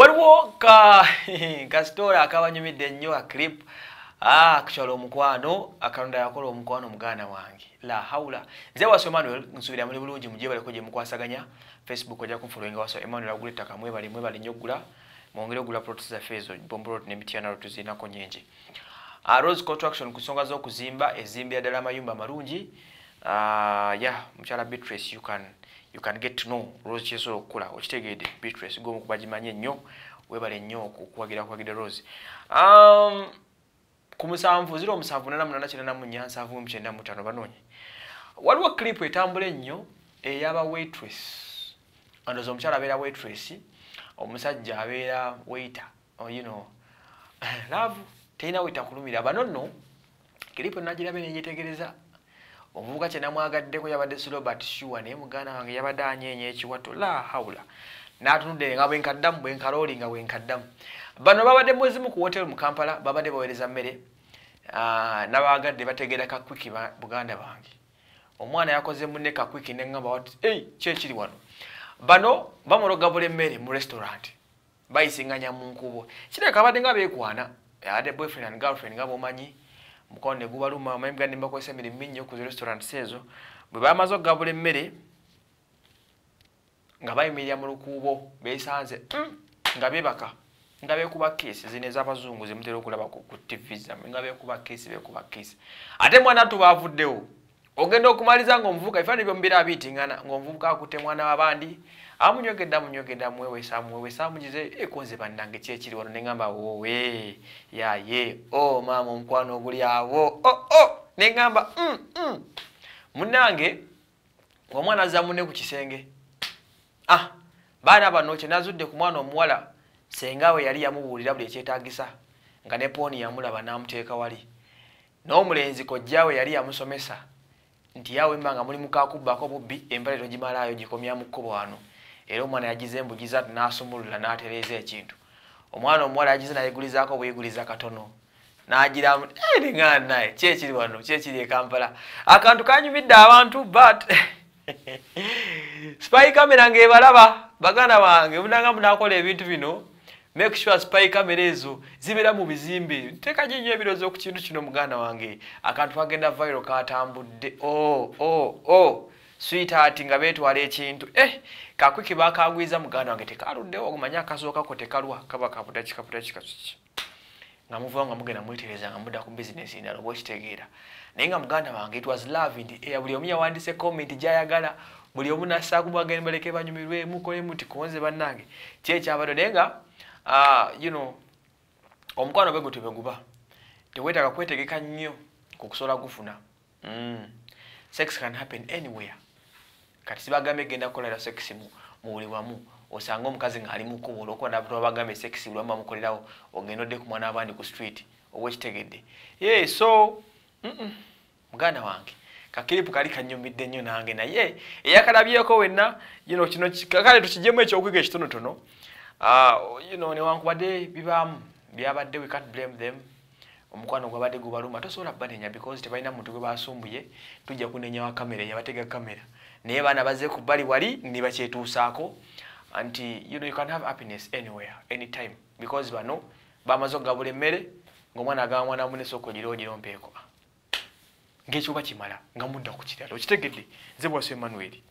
waliwo ka kasitoola akabanyumidde ennyo aclip akukyala omukwano akalonda yakola omukwano muganda wange. La haula nze waso emmanuel nsuubira muli bulungi mujebaleko gye mukwasaganya. Facebook ojja kunfuloinga waso. Emmanuel agula ettaka mwebale mwebale nnyo oggula mwongere ogula plot zaffe ezo bombrod nemityana tuziinako nyingi uh, rose construction ku nsonga z'okuzimba ezimbira ddala amayumba amalungi uh, ya mukyala beatrice you can you can get to know rose kyesobola okukola okitegeedde beatrice gomu kubagimanyi ennyo webale nnyo okuwagira kuwagira rose. Um, ku musanvu ziro omusanvu nana munana kinana mu nya nsanvu mu kyenda mu ttaano banoonye. Waliwo clip etambula ennyo eyaba waitress. Andoza omukyala abeera waitress omusajja abeera waiter oh, you know. Love terina waiter kulumira. Bano nno clip nagirabe nenyetegereza omuvubuka kyenamwagaddeko yabadde silobert sure naye muganda wange yabadde anyeenya ekiwato la haula natunudde nga bwenkaddamu bwenkalooli nga bwenkaddamu bano babadde muzimu ku hotel mu kampala babadde baweereza mmere nabagadde bategeera kakwiki buganda bange. Omwana yakoze munne kakwiki neŋŋamba wati ei kyekiri wano. Bano bamulogabula emmere mu restaurant bayisinganya mu nkubo. Kireka abadde nga beekwana ade boyfriend and girlfriend nga bomanyi mukono ne gubaluma omanyi buganda nebakozesa emirimu mingi okuza restaurants ezo bwe bamaze okugabula emmere nga bayimirira mu lukuubo beesanze mm, nga beebaka nga beekuba keesi zino ez'abazungu zemutera okulaba ku tv zammwe nga beekuba keesi beekuba keesi ate mwana tubaavuddewo ogenda okumaliza ngaomuvubuka ebifaani byomubira abiitingana ngaomuvubuka akutte mwana wabandi amunyogedde amunyogedde amuwewesa amuwewesa amugize ekonze bannange kyekiri wano neŋamba wowe yaye o maama omukwano oguli awo o o neŋamba mm, mm. munnange ngaomwana azza munne ku kisenge. Ah baana bano kyenazudde ku mwana omuwala senga we yali yamubuulira buli ekyetagisa nga ne pooni yamulaba n'amuteeka wali. N'omulenzi kojja we yali yamusomesa nti yawe mba nga muli mukakubbako bubbi empale togimalaayo gikomya mu kkubo wano era omwana yagize embugi zatu n'asumulula n'atereeza ekintu. Omwana omuwala yagize nayegulizaako bweyeguliza katono. N'agiramu naye kyekiri wano kyekiri e kampala? Akantu kanyumidde abantu but spy camera ng'ebalaba baganda bange munanga munakola ebintu bino make sure spy camera ezo zibeera mu bizimbe. Teeka gye nnyo ebirozo ku kintu kino muganda wange. Akantu kagenda viral katambudde o o o sweetheart nga beetwala ekintu. Eh kakwiki bakagwiza muganda wange tekaluddewo omanyi akasookako tekalwa. Kaba kaki nga muvawo nga mugenda mwetereza nga mudda ku bizinesi endala oba okitegeera naye nga muganda wange it was love nti eya buli omu yawandise comment gyayagala buli omu nassaaku bagenda baleke banyumirwe mukolemu ti konze bannange. Kyekyabadde naye nga you know omukwano gwe gwe tebeguba. Teweetaaga kwetegeka nnyo ku kusobola gufuna mm. sex can happen anywhere kati sibagambe egenda kukolera sex mu buli wamu. Osanga omukazi ng'ali mu kkubo olwokuba nabataba bagambe sex buli wamu bamukolerawo ogenda odde ku mwana abandi ku street oba ekitegedde ye so muganda wange kakiripu kali kanyumidde nnyo nange naye. Eyakalabyeko wenna know, kino kale tukijemu ekyokwiga ekitonotono. Know, newankubadde bibaamu byabadde we can't blame them omukwano gwabadde gubaluma tosobola banenya because tebalina muntu gwe basumbuye tujja kunenya wa kamera yabatega kamera naye baana bazze ku bbali wali ne bakyetuusaako nti you know, you can have happiness anywhere anytime. Because bano bamaze okugabula emmere ngaomwana agamba mwana mune sooka ogira ogirompeeko ng'ekibuba kimala nga mudda ku kirala. Okitegedde? Nze bwaso emmanueri